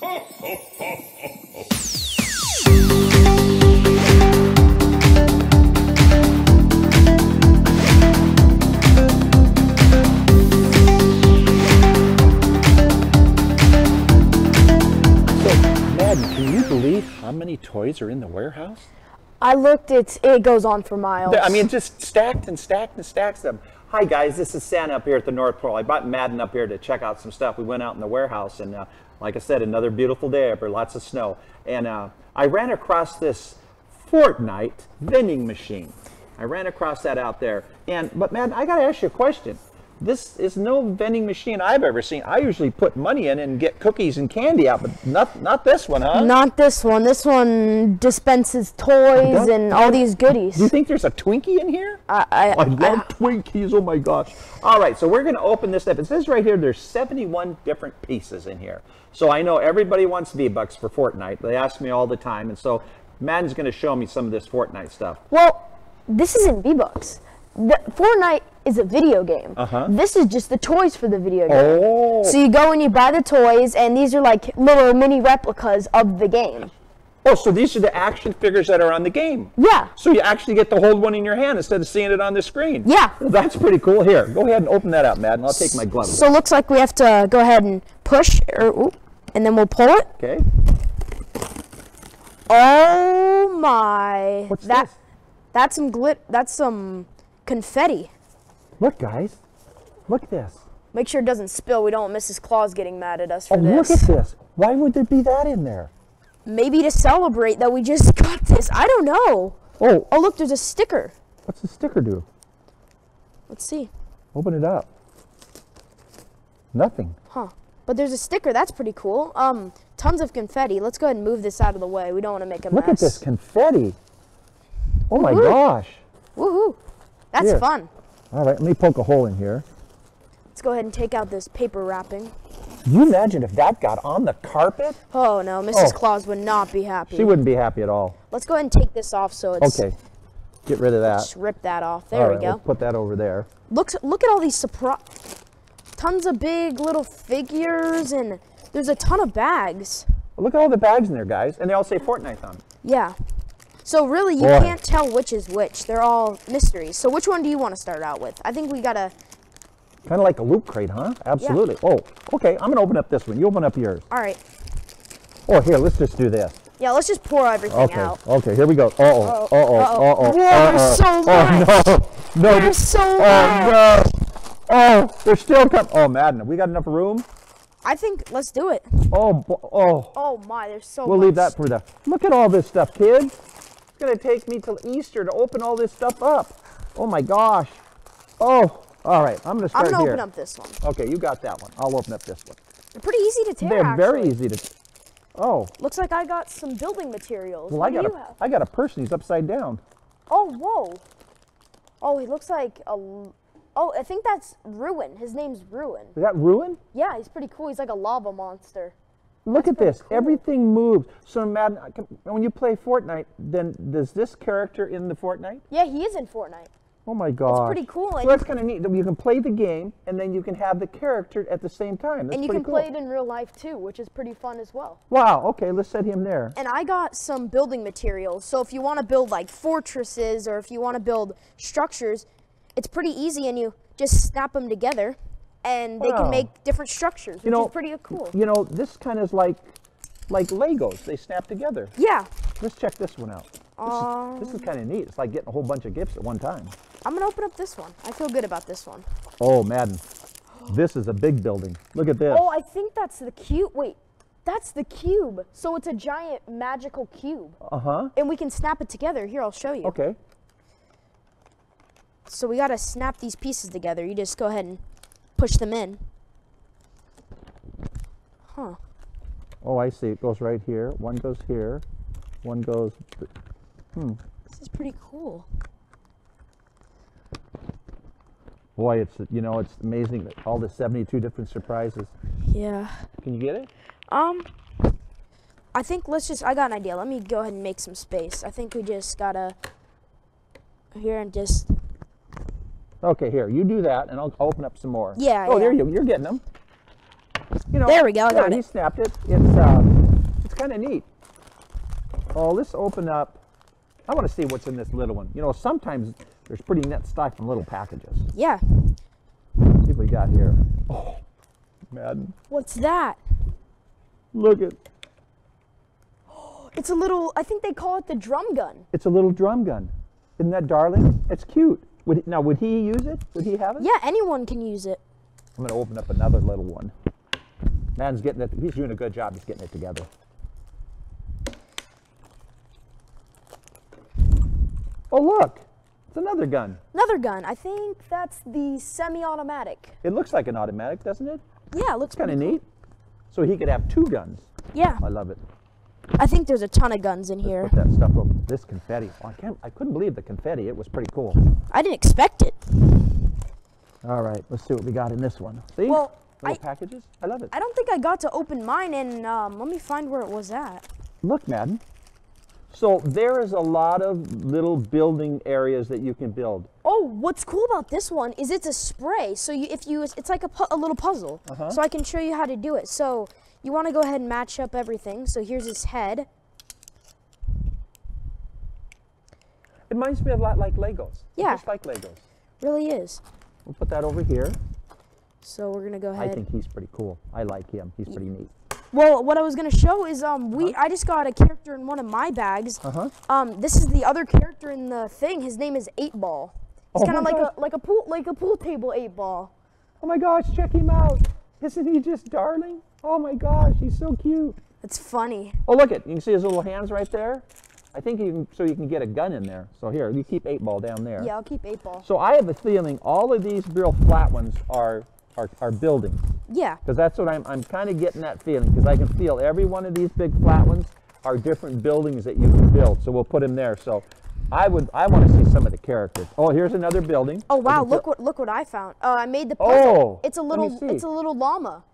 So, can you believe how many toys are in the warehouse? I looked. It's it goes on for miles. I mean, just stacked and stacked and stacked them. Hi guys, this is Santa up here at the North Pole. I brought Madden up here to check out some stuff. We went out in the warehouse, and uh, like I said, another beautiful day up here, lots of snow. And uh, I ran across this Fortnite vending machine. I ran across that out there. And but Madden, I got to ask you a question. This is no vending machine I've ever seen. I usually put money in and get cookies and candy out, but not not this one, huh? Not this one. This one dispenses toys and all these goodies. Do you think there's a Twinkie in here? I, I, I love Twinkies. Oh my gosh. All right, so we're going to open this up. It says right here there's 71 different pieces in here. So I know everybody wants V-Bucks for Fortnite. They ask me all the time. And so Madden's going to show me some of this Fortnite stuff. well, this isn't V-Bucks. The, Fortnite is a video game. Uh-huh. This is just the toys for the video game. Oh. So you go and you buy the toys, and these are like little mini replicas of the game. Oh, so these are the action figures that are on the game. Yeah. So you actually get to hold one in your hand instead of seeing it on the screen. Yeah. Well, that's pretty cool. Here, go ahead and open that up, Madden. I'll take my gloves So it looks like we have to go ahead and push, or ooh, and then we'll pull it. Okay. Oh my! What's that? this? That's some glit. That's some confetti. Look, guys. Look at this. Make sure it doesn't spill. We don't want Mrs. Claus getting mad at us for Oh, this. look at this. Why would there be that in there? Maybe to celebrate that we just got this. I don't know. Oh, Oh, look, there's a sticker. what's the sticker do? Let's see. Open it up. Nothing. Huh. But there's a sticker. That's pretty cool. Um, tons of confetti. Let's go ahead and move this out of the way. We don't want to make a Look mess. Look at this confetti. Oh my Woohoo. gosh. Woohoo! That's Here. fun. All right, let me poke a hole in here. Let's go ahead and take out this paper wrapping. Can you imagine if that got on the carpet? Oh no, Mrs. Oh. Claus would not be happy. She wouldn't be happy at all. Let's go ahead and take this off so it's. Okay, get rid of that. Just rip that off. There All we right, go. put that over there. Look, look at all these surprise. Tons of big little figures and there's a ton of bags. Look at all the bags in there, guys, and they all say Fortnite on them. Yeah. So really, you Boy. can't tell which is which. They're all mysteries. So which one do you want to start out with? I think we gotta. Kind of like a loot crate, huh? Absolutely. Oh, okay. I'm gonna open up this one. You open up yours. All right. Oh, here. Let's just do this. Yeah, let's just pour everything Okay. out. Okay. Here we go. Uh oh. Uh oh. Uh oh. Whoa, there's so much. Oh no. No. There's so Oh much. no. Oh, they're still coming. Oh, Madden. We got enough room? I think let's do it. Oh, oh. Oh my, there's so much. We'll much. leave that for the. Look at all this stuff, kids. It's gonna take me till Easter to open all this stuff up. Oh my gosh. Oh. All right. I'm gonna start I'm gonna open up this one. Okay, you got that one. I'll open up this one. They're pretty easy to tear. They're very easy to. Oh. Looks like I got some building materials. Well, what I got do you a. have? I got a person. He's upside down. Oh, whoa. Oh, he looks like a... Oh, I think that's Ruin. His name's Ruin. Is that ruin? Yeah, he's pretty cool. He's like a lava monster. Look at this. cool. Everything moves. So Madden, uh, when you play Fortnite, then does this character in the Fortnite? Yeah, he is in Fortnite. Oh my god. It's pretty cool, So that's kind of neat. You can play the game and then you can have the character at the same time. That's and you can cool. play it in real life too, which is pretty fun as well. Wow. Okay, let's set him there. And I got some building materials. So if you want to build like fortresses or if you want to build structures, it's pretty easy and you just snap them together and they Wow. can make different structures, which You know, is pretty cool. You know, this kind of is like like Legos. They snap together. Yeah. Let's check this one out. This is, this is kind of neat. It's like getting a whole bunch of gifts at one time. I'm going to open up this one. I feel good about this one. Oh, Madden. This is a big building. Look at this. Oh, I think that's the cube. Wait, that's the cube. So it's a giant magical cube. Uh huh. And we can snap it together. Here, I'll show you. Okay. So we gotta snap these pieces together. You just go ahead and push them in. Huh. Oh, I see. It goes right here. One goes here. One goes. Hmm. This is pretty cool. Boy, it's you know it's amazing that all the 72 different surprises. Yeah. Can you get it? Um, I think let's just. I got an idea. Let me go ahead and make some space. I think we just gotta here and just. Okay, here you do that, and I'll open up some more. Yeah, Oh, there you go. You're getting them. You know, There we go, I yeah, got he it. snapped it. It's uh, it's kind of neat. Oh, let's open up. I want to see what's in this little one. You know, sometimes there's pretty neat stuff in little packages. Yeah. see what we got here. Oh, Madden. What's that? Look at Oh, It's a little. I think they call it the drum gun. it's a little drum gun. Isn't that darling? It's cute. Would now would he use it? Would he have it? Yeah, anyone can use it. I'm going to open up another little one. Man's getting it. He's doing a good job. He's getting it together. Oh look, it's another gun. Another gun. I think that's the semi-automatic. It looks like an automatic, doesn't it? Yeah, it looks Kind of pretty neat. So he could have two guns. Yeah, I love it. I think there's a ton of guns in here. Put that stuff over. This confetti. Oh, I can't. I couldn't believe the confetti. It was pretty cool. I didn't expect it. All right, let's see what we got in this one. See? Well, Little I- packages. I love it. I don't think I got to open mine, and um, let me find where it was at. Look, Madden. So there is a lot of little building areas that you can build. Oh, what's cool about this one is it's a spray. So you, if you, it's like a, a little puzzle. Uh-huh. So I can show you how to do it. So you want to go ahead and match up everything. So here's his head. It reminds me of a lot like Legos. Yeah. Just like Legos. Really is. We'll put that over here. So we're gonna go ahead. I think he's pretty cool. I like him. He's pretty neat. Well, what I was gonna show is um we I just got a character in one of my bags. Uh-huh. Um, this is the other character in the thing. His name is Eight Ball. It's Oh kind of like gosh. a like a pool like a pool table eight ball. Oh my gosh, check him out. Isn't he just darling? Oh my gosh, he's so cute. That's funny. Oh, look it. You can see his little hands right there. I think you can, so you can get a gun in there. So here, you keep eight ball down there. Yeah, I'll keep eight ball. So I have a feeling all of these real flat ones are are, are buildings. Yeah. Because that's what I'm, I'm kind of getting that feeling. Because I can feel every one of these big flat ones are different buildings that you can build. So we'll put them there. So I would I want to see some of the characters. Oh, here's another building. Oh wow! Look what look what I found. Uh, I made the puzzle. Oh, it's a little it's a little llama.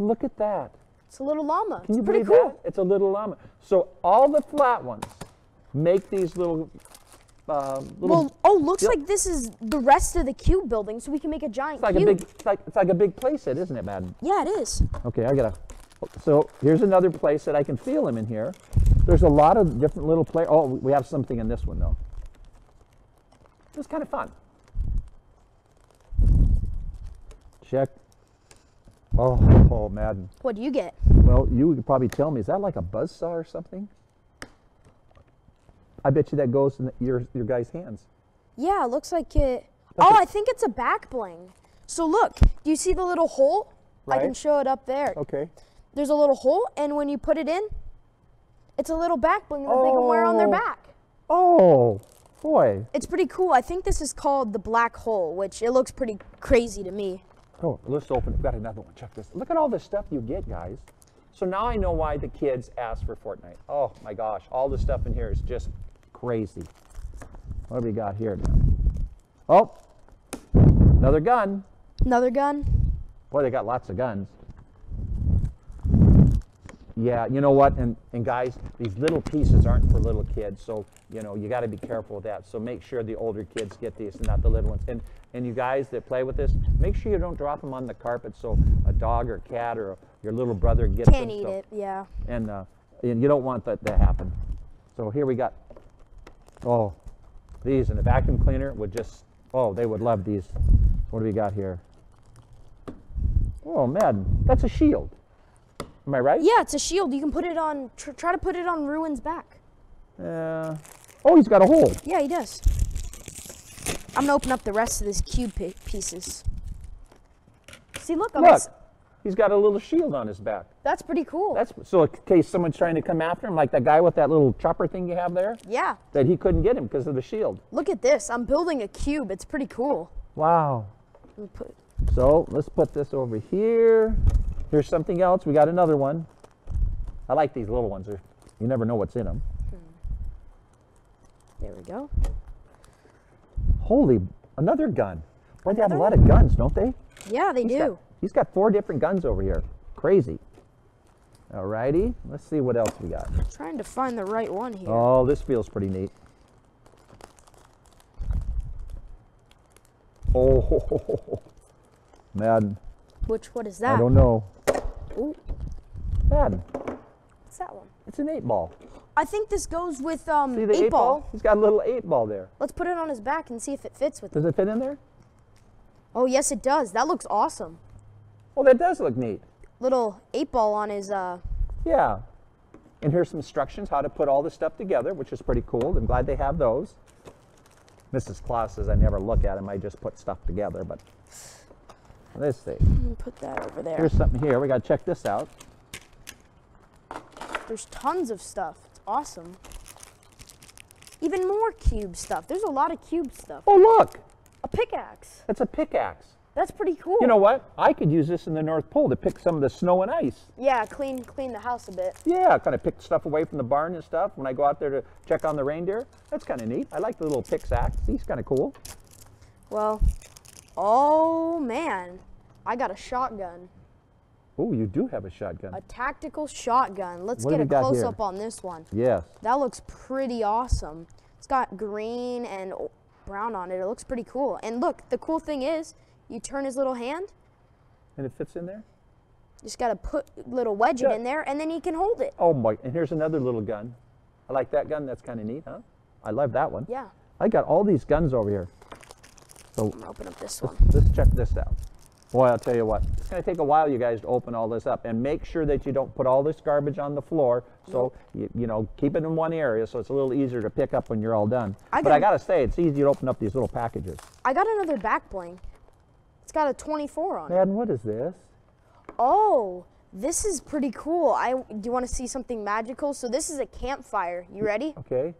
Look at that. It's a little llama. Can you it's pretty believe cool. that? It's a little llama. So all the flat ones make these little um, little. Well, oh, looks Yep. like this is the rest of the cube building, so we can make a giant it's like cube. a big. It's like it's like a big playset, isn't it, Madden? yeah, it is. Okay, I gotta. So here's another place that I can feel him in here. There's a lot of different little play. Oh, we have something in this one though. It's kind of fun. Check. Oh, oh, Madden. What do you get? Well, you could probably tell me. Is that like a buzzsaw or something? I bet you that goes in your your guy's hands. Yeah, it looks like it. Oh, I think it's a back bling. So look, do you see the little hole? Right. I can show it up there. Okay. There's a little hole, and when you put it in, it's a little back bling that they can wear on their Oh. back. Oh, boy. It's pretty cool. I think this is called the black hole, which it looks pretty crazy to me. Oh, let's open. We've got another one. Check this. Look at all the stuff you get, guys. So now I know why the kids ask for Fortnite. Oh my gosh, all the stuff in here is just crazy. What have we got here now? Oh, another gun. Another gun. Boy, they got lots of guns. Yeah, you know what? And, and guys, these little pieces aren't for little kids, so you know you got to be careful with that. So make sure the older kids get these, and not the little ones. And and you guys that play with this, make sure you don't drop them on the carpet so a dog or cat or your little brother gets Can't them. eat so- it. Yeah. And uh, and you don't want that to happen. So here we got. Oh, these and the vacuum cleaner would just. Oh, they would love these. What do we got here? Oh, man, that's a shield. Am I right? Yeah, it's a shield. You can put it on. Tr- try to put it on Ruin's back. Uh, oh, he's got a hole. Yeah, he does. I'm gonna open up the rest of this cube pieces. See, look, I'm Look, he's got a little shield on his back. that's pretty cool. That's so in case someone's trying to come after him, like that guy with that little chopper thing you have there, yeah. that he couldn't get him because of the shield. Look at this. I'm building a cube. It's pretty cool. Wow. Put- So let's put this over here. Here's something else. We got another one. I like these little ones. They're- You never know what's in them. Hmm. There we go. Holy, another gun. Boy, they have a lot of guns, don't they? Yeah, they He's do. got, he's got four different guns over here. Crazy. Alrighty, let's see what else we got. Trying to find the right one here. Oh, this feels pretty neat. Oh, Madden. Which what is that? I don't know. Ooh, Madden, what's that one? it's an eight ball. I think this goes with um, See the eight, eight, ball? He's got a little eight ball there. Let's put it on his back and see if it fits with it. Does it fit in there? Oh, yes, it does. That looks awesome. Well, that does look neat. Little eight ball on his. Uh, Yeah. And here's some instructions how to put all this stuff together, which is pretty cool. I'm glad they have those. Mrs. Claus says I never look at them, I just put stuff together, but let's see. put that over there. Here's something here. We got to check this out. There's tons of stuff. It's awesome. Even more cube stuff. There's a lot of cube stuff. Oh, look. A pickaxe. That's a pickaxe. That's pretty cool. You know what? I could use this in the North Pole to pick some of the snow and ice. Yeah, clean clean the house a bit. Yeah, kind of pick stuff away from the barn and stuff when I go out there to check on the reindeer. That's kind of neat. I like the little pickaxe. He's kind of cool. Well, oh man, I got a shotgun. Oh, you do have a shotgun. A tactical shotgun. Let's What get a close-up on this one. yes. That looks pretty awesome. It's got green and brown on it. It looks pretty cool. And look, the cool thing is, you turn his little hand, And it fits in there? just got to put little wedge Yeah. in there, and then he can hold it. Oh my, and here's another little gun. I like that gun. That's kind of neat, huh? I love that one. Yeah. I got all these guns over here. So I'm gonna open up this one. let's, let's check this out. Boy, I'll tell you what, it's going to take a while, you guys, to open all this up. And make sure that you don't put all this garbage on the floor. So, you, you know, keep it in one area so it's a little easier to pick up when you're all done. I but I got- got to say, it's easy to open up these little packages. I got another back bling. It's got a 24 on it. Madden, what is this? Oh, this is pretty cool. I do you want to see something magical? So this is a campfire. You ready? Okay.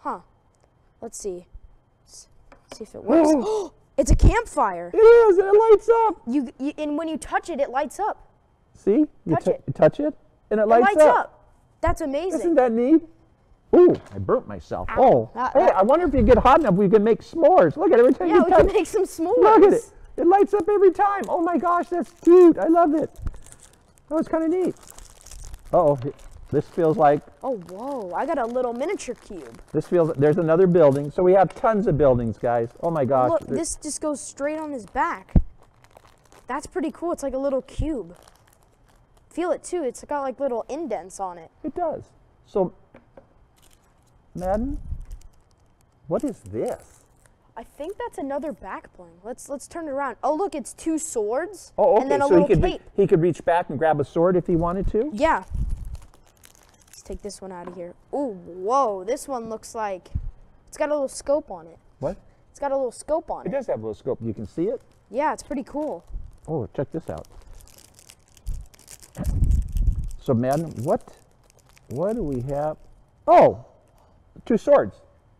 Huh. Let's see. See if it works. it's a campfire. It is, it lights up. You, you and when you touch it, it lights up. See? You Touch tou- it. touch it, and it It lights, lights up. That's amazing. Isn't that neat? Ooh, I burnt myself. Ow. Oh, That- hey, that- I wonder if you get hot enough, we can make s'mores. Look at it every time yeah, you we can make some s'mores. Look at it. It lights up every time. Oh my gosh, that's cute. I love it. That was kind of neat. Uh oh, this feels like Oh, whoa. I got a little miniature cube. this feels. There's another building. So we have tons of buildings, guys. Oh my gosh. Look, this just goes straight on his back. That's pretty cool. It's like a little cube. Feel it too. It's got like little indents on it. It does. So, Madden, what is this? I think that's another back bling. Let's let's turn it around. Oh, look, it's two swords Oh, okay. and then a so he could cape. he could reach back and grab a sword if he wanted to. Yeah. Take this one out of here. Ooh, whoa. This one looks like it's got a little scope on it. What? It's got a little scope on It it. does have a little scope. You can see it. Yeah, it's pretty cool. Oh, check this out. So, Madden, what, what do we have? Oh, two swords.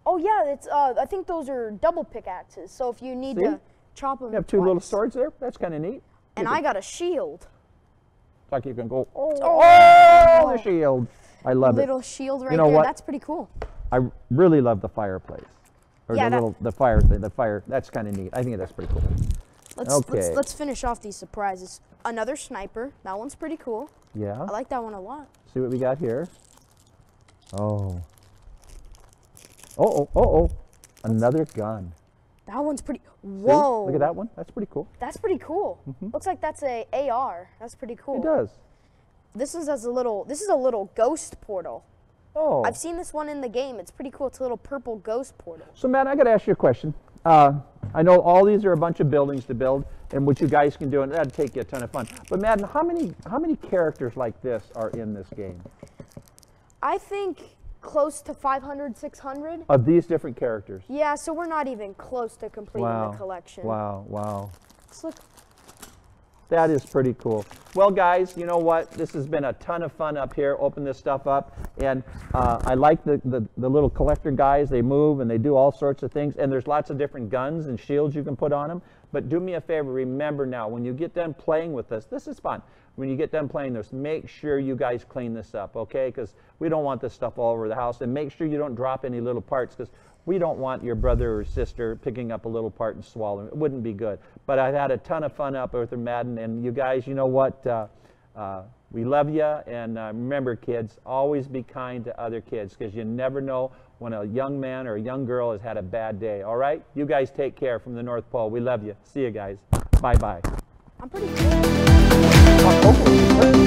Oh yeah, it's uh I think those are double pickaxes. So if you need See? to chop them You have two little swords there. That's kind of neat. And I got a shield. It's like you can go. Oh, Oh. oh, the shield. I love it. little shield right know there. what? That's pretty cool. I really love the fireplace. Or Yeah, the little the fire thing. The fire. That's kind of neat. I think that's pretty cool. Let's, let's let's finish off these surprises. Another sniper. That one's pretty cool. Yeah. I like that one a lot. See what we got here. Oh. Oh oh oh oh. Another gun. That one's pretty. See? Whoa! Look at that one. That's pretty cool. That's pretty cool. Mm-hmm. Looks like that's a AR. That's pretty cool. It does. This is as a little. This is a little ghost portal. Oh. I've seen this one in the game. It's pretty cool. It's a little purple ghost portal. So, Matt, I got to ask you a question. Uh, I know all these are a bunch of buildings to build, and what you guys can do, and that'd take you a ton of fun. But, Madden, how many how many characters like this are in this game? I think close to 500, 600. Of these different characters? Yeah, so we're not even close to completing Wow. the collection. Wow, wow. Let's look. That is pretty cool. Well, guys, you know what? This has been a ton of fun up here. Open this stuff up, and uh, I like the, the the little collector guys. They move and they do all sorts of things. And there's lots of different guns and shields you can put on them. But do me a favor. Remember now, when you get done playing with this, this is fun. When you get done playing this, make sure you guys clean this up, okay? Because we don't want this stuff all over the house. And make sure you don't drop any little parts, because we don't want your brother or sister picking up a little part and swallowing it. Wouldn't be good. But I've had a ton of fun up with Madden, and you guys, you know what? Uh, uh, we love you, and uh, remember, kids, always be kind to other kids, because you never know when a young man or a young girl has had a bad day. All right? You guys take care from the North Pole. We love you. See you guys. Bye bye. I'm pretty good.